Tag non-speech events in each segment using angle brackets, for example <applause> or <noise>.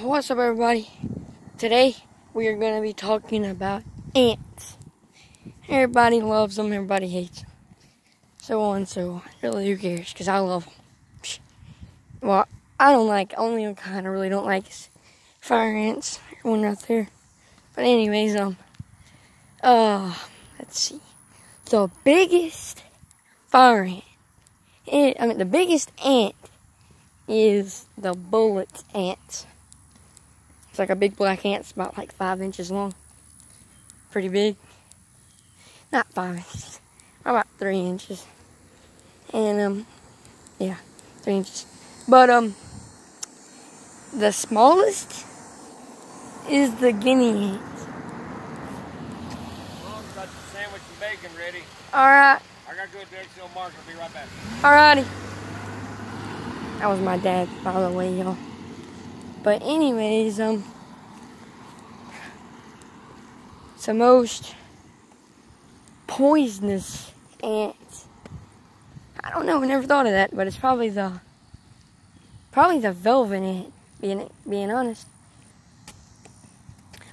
What's up, everybody? Today we are going to be talking about ants. Everybody loves them, everybody hates them. So on, so on. Really, who cares? Because I love them. Well, I don't like, only kind I really don't like is fire ants. One right there. But anyways, um, uh, let's see. The biggest fire ant, it, I mean, the biggest ant is the bullet ant. It's like a big black ant. It's about like five inches long. Pretty big. Not five inches. About three inches. And, um, yeah, three inches. But, um, the smallest is the guinea ant. Mom's got the sandwich and bacon ready. Alright, I gotta go to the Exo Market. I'll be right back. alrighty. That was my dad, by the way, y'all. But anyways, um, it's the most poisonous ant. I don't know, I never thought of that, but it's probably the probably the velvet ant. Being being honest,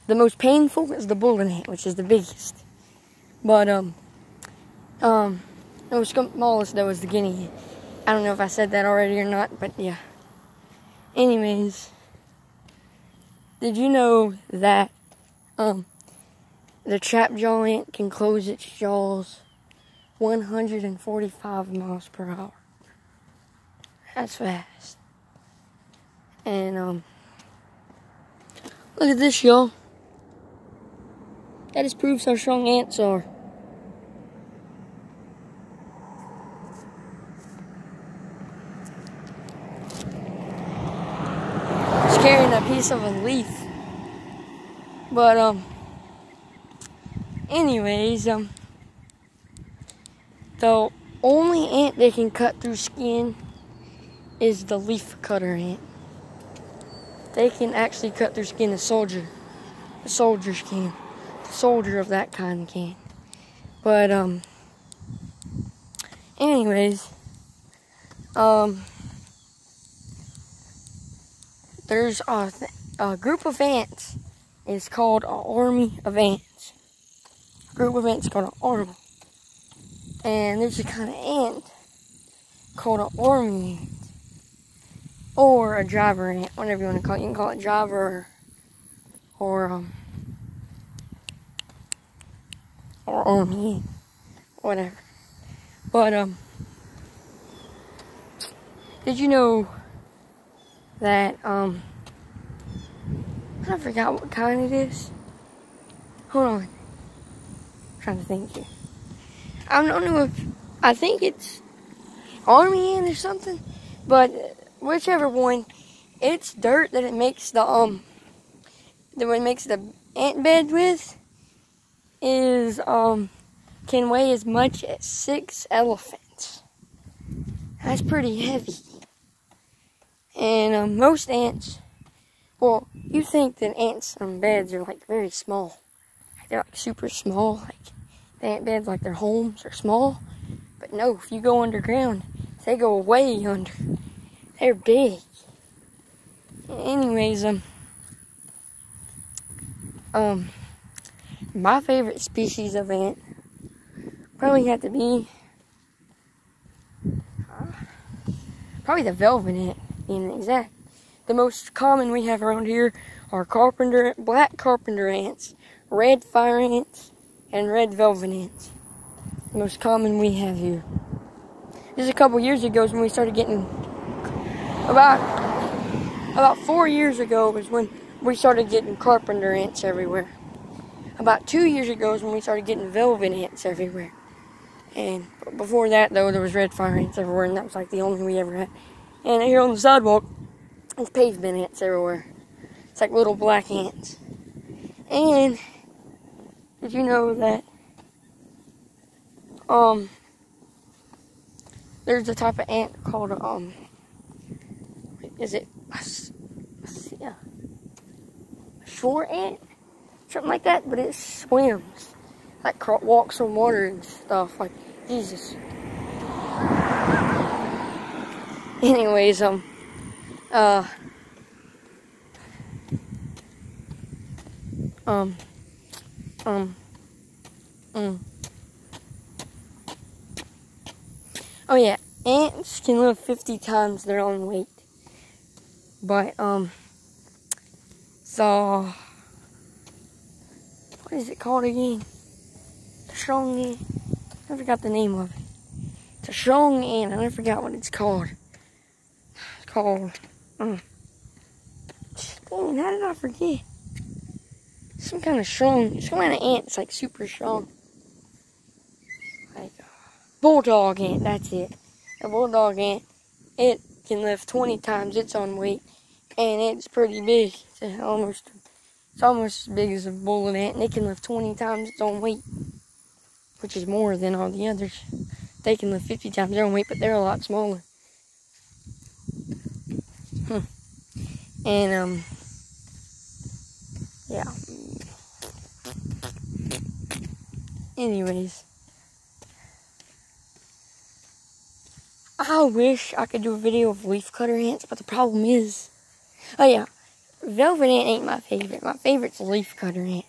the most painful is the bullet ant, which is the biggest. But um, um, the smallest though is the guinea ant. I don't know if I said that already or not, but yeah. Anyways, did you know that um the trap jaw ant can close its jaws 145 miles per hour? That's fast. And um look at this y'all. That just proves how strong ants are. Carrying a piece of a leaf. But um anyways, um the only ant that can cut through skin is the leaf cutter ant. They can actually cut through skin a soldier. A soldier's can. A soldier of that kind can. But um anyways, um there's a, th- a group of ants. It's called an army of ants. A group of ants called an army. And there's a kind of ant called an army ant. Or a driver ant, whatever you want to call it. You can call it driver or, or um or army ant. Whatever. But um did you know that um I forgot what kind it is. Hold on. I'm trying to think here. I don't know if I think it's army ant or something, but whichever one, it's dirt that it makes the um that it makes the ant bed with is um can weigh as much as six elephants. That's pretty heavy. And um, most ants, well, you think that ants on beds are like very small. They're like super small, like the ant beds, like their homes are small. But no, if you go underground, they go way under. They're big. Anyways, um, um, my favorite species of ant probably have to be uh, probably the velvet ant being exact. The most common we have around here are carpenter, black carpenter ants, red fire ants, and red velvet ants. The most common we have here. This is a couple years ago is when we started getting about about four years ago was when we started getting carpenter ants everywhere. About two years ago is when we started getting velvet ants everywhere. And before that though there was red fire ants everywhere and that was like the only we ever had. And here on the sidewalk, there's pavement ants everywhere. It's like little black ants. And did you know that um there's a type of ant called um is it a, shore ant? Something like that, but it swims. Like walks on water and stuff. Like Jesus. anyways, um, uh, um, um, um. Oh yeah, ants can live 50 times their own weight. But, um, so, what is it called again? The strong ant. I forgot the name of it. It's a strong ant. I never forgot what it's called. Called, um, dang, how did I forget? Some kind of strong, some kind of ant. Like super strong. Like, bulldog ant, that's it. A bulldog ant, it can lift 20 times its own weight, and it's pretty big. It's almost, it's almost as big as a bullet ant, and it can lift 20 times its own weight, which is more than all the others. They can lift 50 times their own weight, but they're a lot smaller. Hmm. And, um, yeah. Anyways. I wish I could do a video of leafcutter ants, but the problem is, oh yeah, velvet ant ain't my favorite. My favorite's leafcutter ant.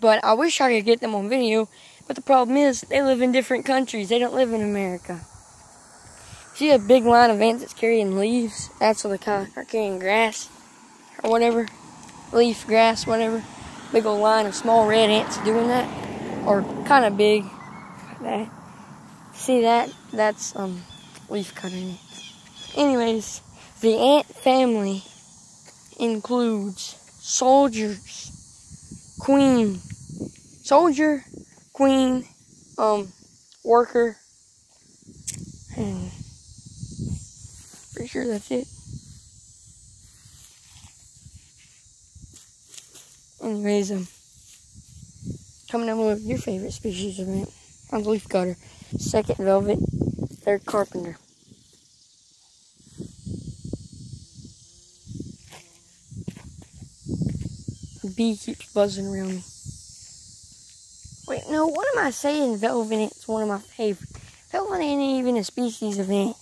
But I wish I could get them on video, but the problem is, they live in different countries. They don't live in America. See a big line of ants that's carrying leaves? That's what they call carrying grass, or whatever. Leaf, grass, whatever. Big old line of small red ants doing that. Or kind of big. That. See that? That's, um, leaf cutting it. Anyways, the ant family includes soldiers, queen, soldier, queen, um, worker, and pretty sure that's it. Anyways, um, coming up with your favorite species of ant. I'm leaf cutter. Second velvet. Third carpenter. The bee keeps buzzing around me. Wait, no, what am I saying? Velvet ant's one of my favorites. Velvet ain't even a species of ant.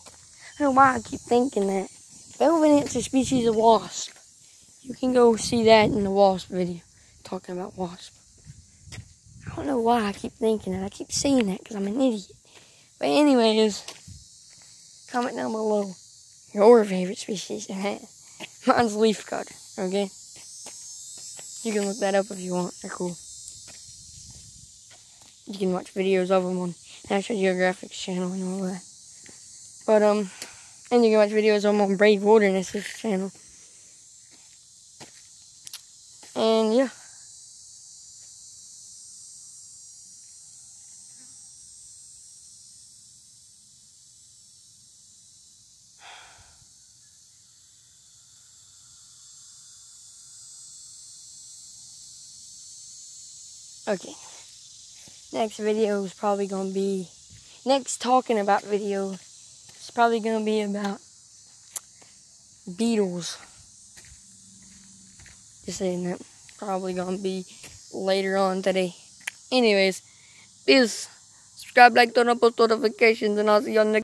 I don't know why I keep thinking that. Velvet ant's a species of wasp. You can go see that in the wasp video, talking about wasp. I don't know why I keep thinking that. I keep saying that because I'm an idiot. But anyways, comment down below your favorite species. <laughs> Mine's leaf cutter, okay? You can look that up if you want. They're cool. You can watch videos of them on National Geographic's channel and all that. But, um, and you can watch videos on Brave Wilderness channel. And, yeah. Okay. Next video is probably going to be, next talking about video is probably to be about beetles. Just saying that. Probably to be later on today. Anyways, peace. Subscribe, like, turn on post notifications, and I'll see you on next